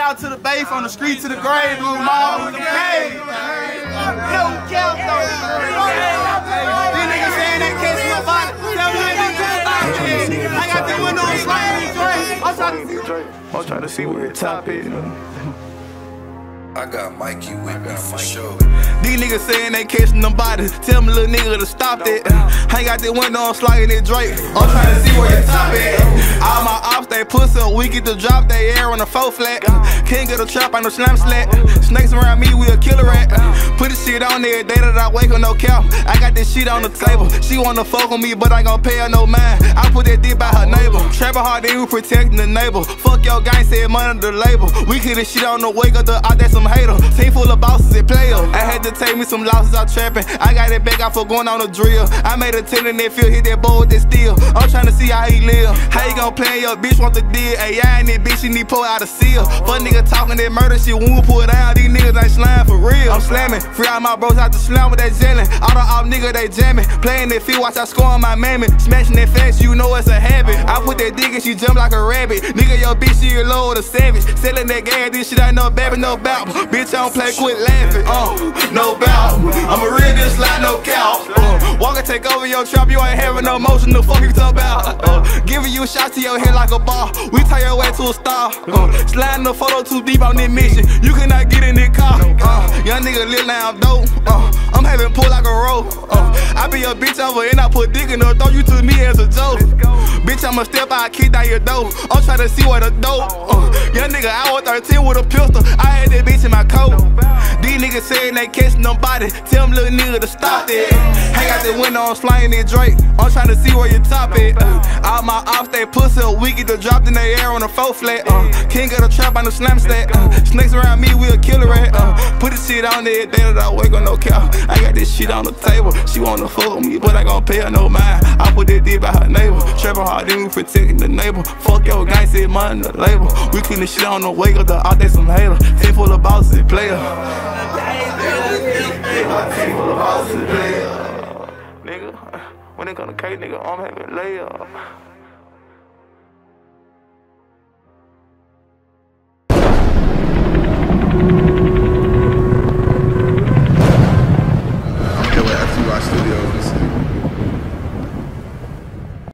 out to the bay, from the street to the grave, blue mall in the cave. No count though. These niggas saying they catch nobody. Tell me niggas stop it. I got the window sliding Dre. I'm trying to see. I'm trying to see where the top is. I got Mikey with me for sure. These niggas saying they catching them bodies. Tell me little nigga to stop that. I ain't got that window on sliding it Drake. I'm trying to see where your top is. All my ops, they pussy, we get to drop they air on the four flat. Can't get a trap on no slam slat. Snakes around me, shit on day that I wake up, no cap. I got this shit on the table. She wanna fuck with me, but I gon' pay her no mind. I put that dick by her neighbor. Trapping hard, they we protecting the neighbor. Fuck your gang, said money the label. We kill this shit on the wake up, the out there some hater. Team full of bosses and players. I had to take me some losses out trapping. I got it back out for going on a drill. I made a 10 in that field, hit that boy with that steel. I'm tryna see how he live. How you gon' play your bitch want the deal? Hey, I ain't that bitch, she need pull out a seal. Fuck nigga talking that murder shit, when we pull it out, these niggas ain't slime for real. I'm slamming, free all my bros out the slam with that jelly. All the off nigga they jamming. Playing their feet, watch I score on my mammy. Smashing their face, you know it's a habit. I put that dick and she jump like a rabbit. Nigga, your bitch, she a low the savage. Selling that gas, this shit I know baby, no bout. Bitch, I don't play, quit laughing. Uh, no bout. I'm a real like no cow. Uh, walk and take over your trap, you ain't having no motion. The fuck you talk about? Uh, giving you shots to your head like a ball. Way to a star. Uh, sliding the photo too deep on this mission. You cannot get in this car. Uh, young nigga live now, I'm dope. Uh, I'm having pull like a rope. Uh, I be a bitch over and I put dick in her, throw you to me as a joke. Bitch, I'ma step out, kick down your door. I'm trying to see what the dope. Uh, young nigga, I was 13 with a pistol. I had that bitch niggas saying they catching nobody. Tell them little nigga to stop that. Hang out the window, I'm flying that Drake. I'm trying to see where your top at. Uh, all my ops, they pussy, we get to drop in the air on a four flat. Uh, king of the trap on the slam stack. Uh, snakes around me, we a killer rat. Uh, put this shit on there, day that I wake on no cow. I got this shit on the table. She wanna fuck me, but I gon' pay her no mind. I put that dick by her neighbor. Trapping hard, then we protecting the neighbor. Fuck your gang, said money the label. We clean this shit on the wake up, the out there some hater. Team full of bosses and Nigga, when come to K, nigga, I'm having layup.